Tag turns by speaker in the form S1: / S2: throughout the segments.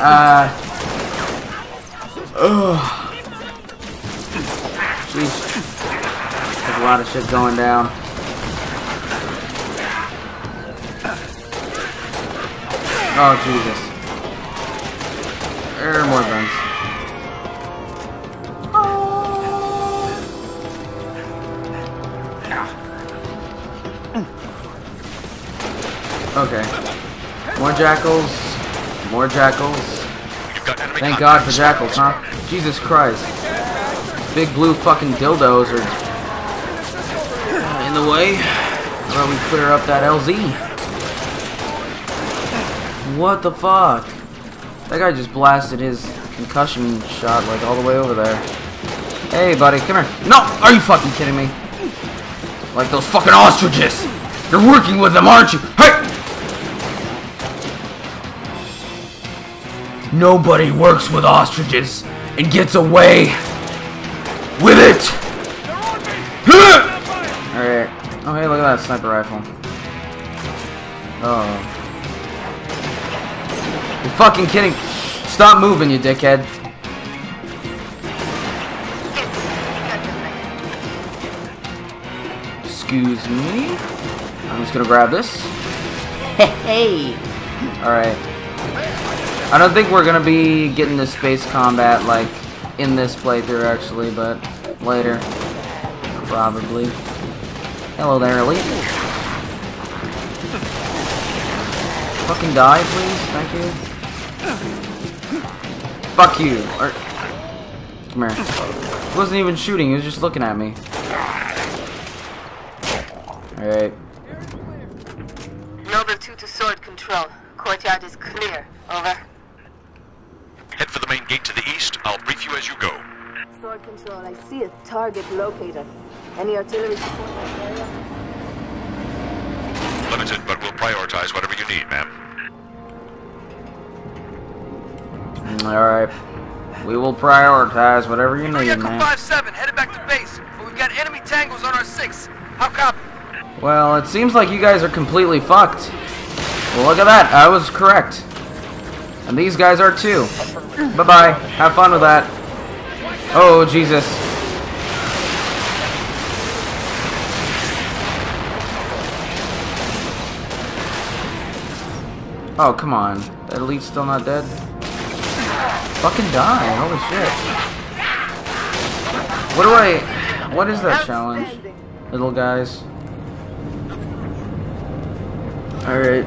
S1: Uh. Ugh. Jeez. There's a lot of shit going down. Oh, Jesus. There are more guns. Okay. More jackals. More jackals. Thank God for jackals, huh? Jesus Christ. Big blue fucking dildos are in the way. About we clear up that LZ? What the fuck? That guy just blasted his concussion shot like all the way over there. Hey buddy, come here. No! Are you fucking kidding me? Like those fucking ostriches! You're working with them, aren't you? Hey! Nobody works with ostriches and gets away with it! Alright. Oh, hey, look at that sniper rifle. Oh. You're fucking kidding. Stop moving, you dickhead. Excuse me. I'm just gonna grab this. Hey! Alright. I don't think we're gonna be getting to space combat, like, in this playthrough, actually, but later. Probably. Hello there, Elite. Fucking die, please. Thank you. Fuck you. Or, come here. He wasn't even shooting. He was just looking at me. Alright.
S2: Noble 2 to sword control. Courtyard is clear. Over.
S3: Head for the main gate to the east. I'll brief you as you go.
S2: Sword control, I see a target locator. Any artillery support in that area?
S3: Limited, but we'll prioritize whatever you need, ma'am.
S1: Mm, Alright. We will prioritize whatever you need,
S4: Echo
S1: man.
S4: 5-7, headed back to base. But we've got enemy tangles on our 6. How copy?
S1: Well, it seems like you guys are completely fucked. Well, look at that. I was correct. And these guys are too. Bye-bye. Have fun with that. Oh, Jesus. Oh, come on. That elite's still not dead? Fucking die. Holy shit. What do I... What is that challenge? Little guys. Alright.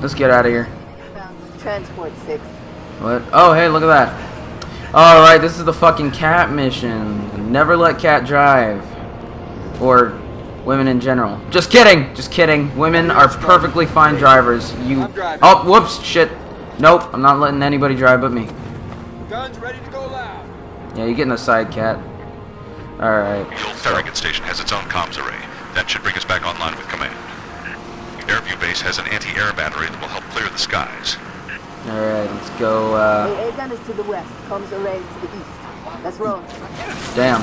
S1: Let's get out of here.
S2: Transport 6.
S1: What? Oh, hey, look at that. Alright, this is the fucking Kat mission. Never let Kat drive. Or women in general. Just kidding! Just kidding. Women are perfectly fine drivers. You. Oh, whoops, shit. Nope, I'm not letting anybody drive but me.
S4: Guns ready to go loud.
S1: Yeah, you're getting the side, Kat. Alright.
S3: The old Farragut station has its own comms array. That should bring us back online with command. Airview base has an anti-air battery that will help clear the skies.
S1: Alright, let's go, uh.
S2: The A gun is to the west. Comms array to the east. Let's roll.
S1: Damn.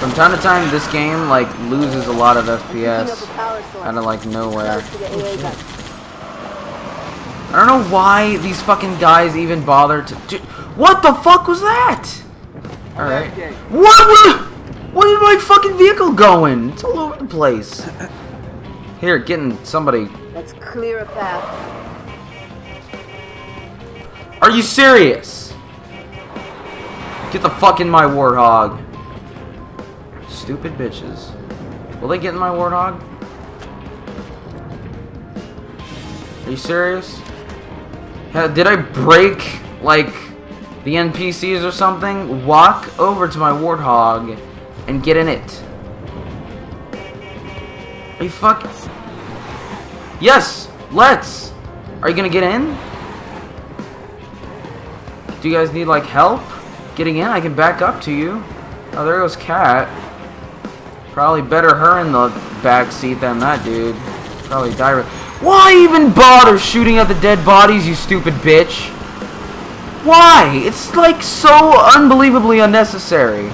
S1: From time to time, this game, like, loses a lot of
S2: Picking up a
S1: FPS.
S2: power.
S1: Out of, like, nowhere.
S2: Close to the AA gun.
S1: I don't know why these fucking guys even bother to do- What the fuck was that? Alright. What was- Where did my fucking vehicle going? It's all over the place. Here, getting somebody.
S2: Let's clear a path.
S1: Are you serious? Get the fuck in my warthog. Stupid bitches. Will they get in my warthog? Are you serious? Did I break, like, the NPCs or something? Walk over to my warthog and get in it. Are you fuck? Yes! Let's! Are you gonna get in? Do you guys need, like, help getting in? I can back up to you. Oh, there goes Kat. Probably better her in the back seat than that dude. Probably die. Why even bother shooting at the dead bodies, you stupid bitch? Why? It's like so unbelievably unnecessary.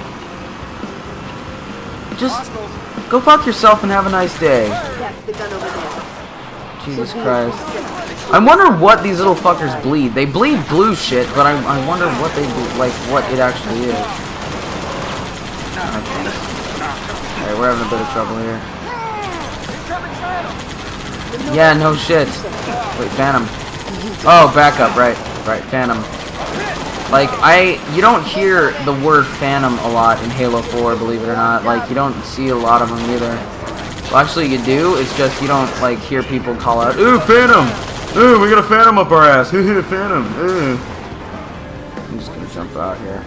S1: Just go fuck yourself and have a nice day.
S2: That's the gun over there.
S1: Jesus Christ. I wonder what these little fuckers bleed. They bleed blue shit, but I, I wonder what they ble- like what it actually is. Alright, we're having a bit of trouble here. Yeah, no shit. Wait, Phantom. Oh, backup, right. Right, Phantom. Like, I, you don't hear the word Phantom a lot in Halo 4, believe it or not. Like, you don't see a lot of them either. Well, actually, you do. It's just you don't, like, hear people call out, Ooh, Phantom! Ooh, we got a Phantom up our ass! Ooh, Phantom! Ooh. I'm just gonna jump out here.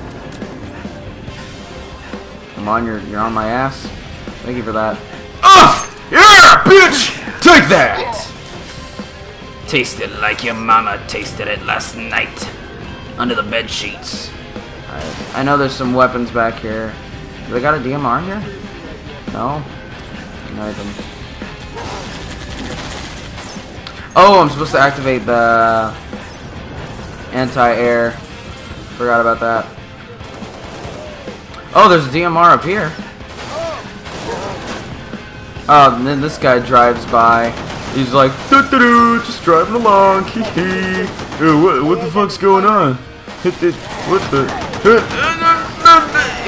S1: Come on, you're, you're on my ass. Thank you for that. Ah! Yeah, bitch! Take that! Taste it like your mama tasted it last night. Under the bed sheets. Alright. I know there's some weapons back here. Do they got a DMR here? No? Nothing. Oh, I'm supposed to activate the anti-air. Forgot about that. Oh, there's a DMR up here. Oh, and then this guy drives by. He's like, doo -doo -doo, just driving along, hee hee. What, what the fuck's going on? Hit what the?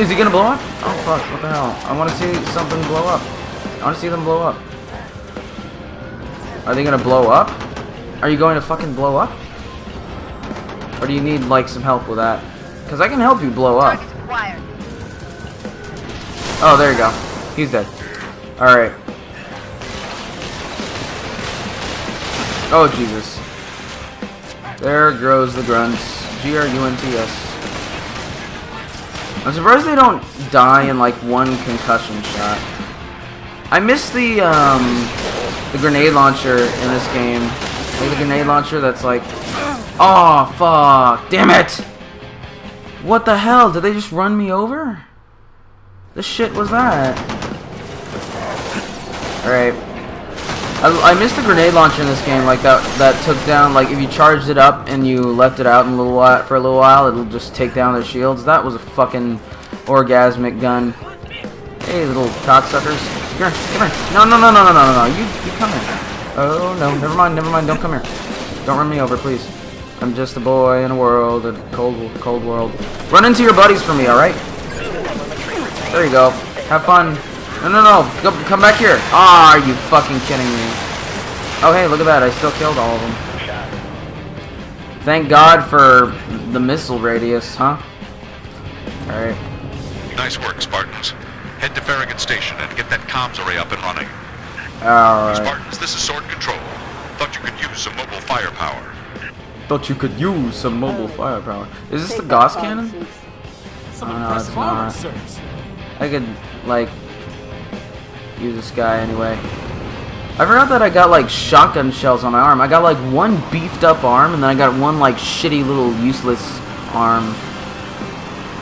S1: Is he gonna blow up? Oh fuck, what the hell? I wanna see something blow up. I wanna see them blow up. Are they gonna blow up? Are you going to fucking blow up? Or do you need like some help with that? Cause I can help you blow up. Oh, there you go. He's dead. Alright. Oh, Jesus. There goes the grunts. G-R-U-N-T-S. I'm surprised they don't die in like one concussion shot. I miss the, um, the grenade launcher in this game. Like the grenade launcher that's like... Oh, fuck. Damn it! What the hell? Did they just run me over? The shit was that? Alright. I, I missed the grenade launcher in this game, like that that took down, like if you charged it up and you left it out in a little while, for a little while, it'll just take down their shields. That was a fucking orgasmic gun. Hey, little cocksuckers. Come here, come here. No, no, no, no, no, no, no, no. You, you come here. Oh, no, never mind, never mind, don't come here. Don't run me over, please. I'm just a boy in a world, a cold, cold world. Run into your buddies for me, alright? There you go. Have fun. No, no, no. Go, come back here. Ah, are you fucking kidding me? Oh, hey, look at that. I still killed all of them. Thank God for the missile radius, huh? Alright.
S3: Nice work, Spartans. Head to Farragut Station and get that comms array up and running.
S1: Alright.
S3: Spartans, this is Sword Control. Thought you could use some mobile firepower.
S1: Thought you could use some mobile firepower. Is this the
S2: Take
S1: Gauss cannon?
S5: Some
S1: Oh, no, it's not.
S5: sirs.
S1: I could, like, use this guy anyway. I forgot that I got, like, shotgun shells on my arm. I got, like, one beefed up arm, and then I got one, like, shitty little useless arm.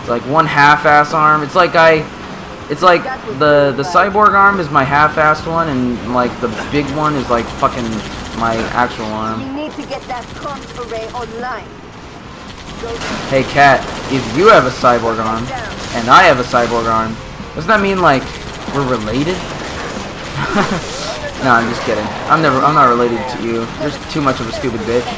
S1: It's like one half-ass arm. It's like I... It's like the the cyborg arm is my half-assed one, and, like, the big one is, like, fucking my actual arm.
S2: Need to get that comms array online.
S1: Hey, Kat, if you have a cyborg arm, and I have a cyborg arm, doesn't that mean, like, we're related? no, I'm just kidding. I'm never, I'm not related to you. You're too much of a stupid bitch.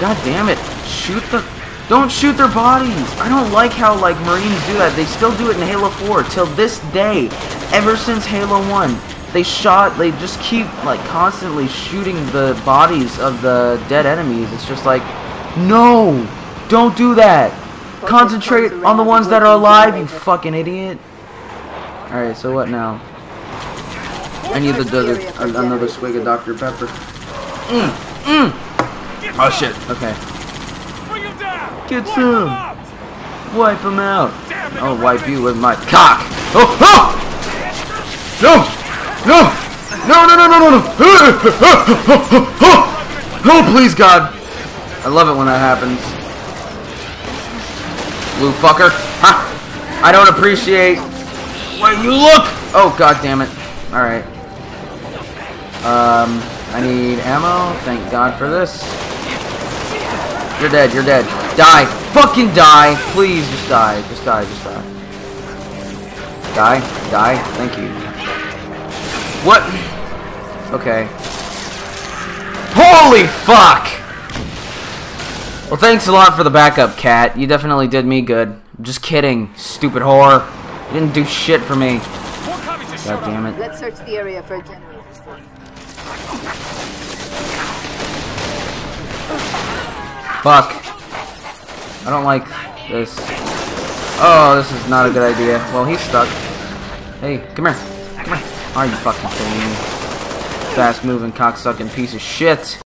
S1: God damn it. Shoot the, don't shoot their bodies. I don't like how, like, Marines do that. They still do it in Halo 4 till this day. Ever since Halo 1. They shot, they just keep, like, constantly shooting the bodies of the dead enemies. It's just like, no! Don't do that! Concentrate on the ones that are alive, you fucking idiot! Alright, so what now? I need the, the, the another swig of Dr. Pepper. Mm, mm. Oh shit, okay.
S5: Him!
S1: Get some.
S5: him!
S1: Wipe them out. I'll wipe you with my cock. Oh, oh! No! No! No, no, no, no, no, no! Oh, please, God. I love it when that happens. Blue fucker. Ha! I don't appreciate where you look! Oh, God damn it. Alright. Um, I need ammo. Thank God for this. You're dead, you're dead. Die. Fucking die. Please, just die. Just die, just die. Die. Die. Thank you. What? Okay. Holy fuck! Well, thanks a lot for the backup, Kat. You definitely did me good. I'm just kidding, stupid whore. You didn't do shit for me. God damn it.
S2: Let's search the area for a generator.
S1: Fuck. I don't like this. Oh, this is not a good idea. Well, he's stuck. Hey, come here. Come here. Are you fucking kidding me? Fast moving, cocksucking piece of shit.